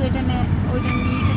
ödeme ödemeyi